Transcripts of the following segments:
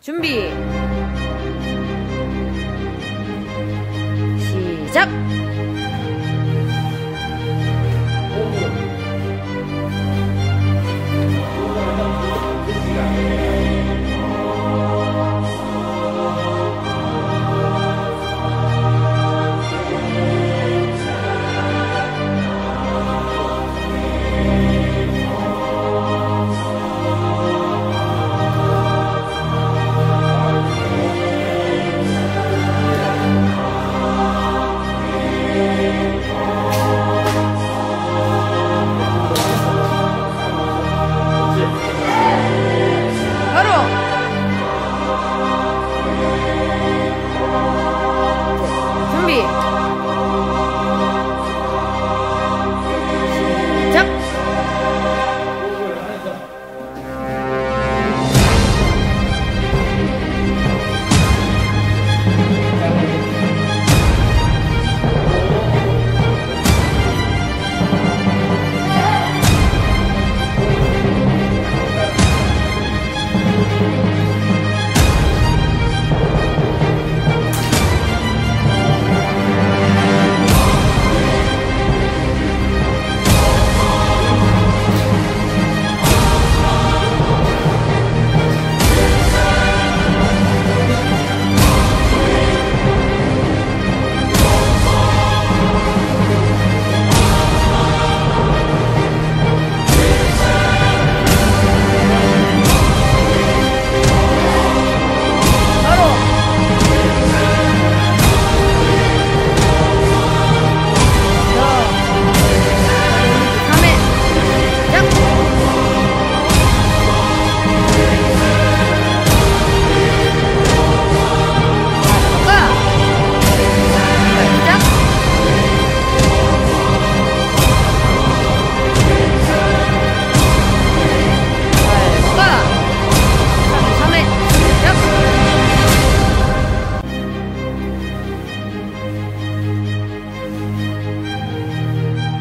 준비. 시작.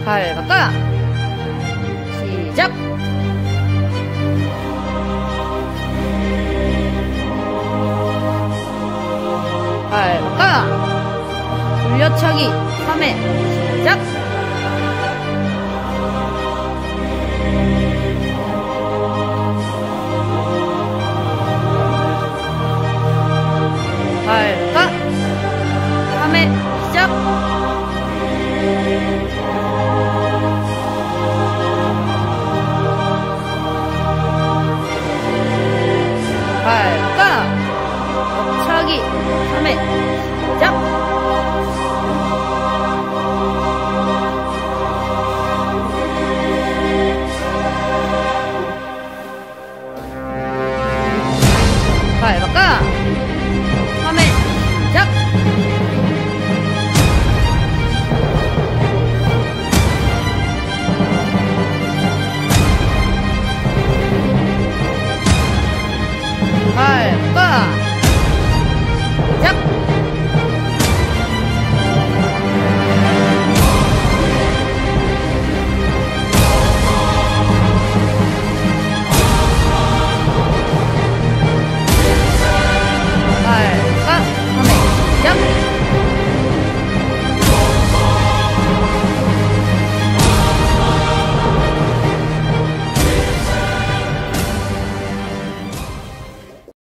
발 바꿔 시작! 발 바꿔 돌려차기 3회 시작 차기 3회 시작. 발가 3회 시작. 시작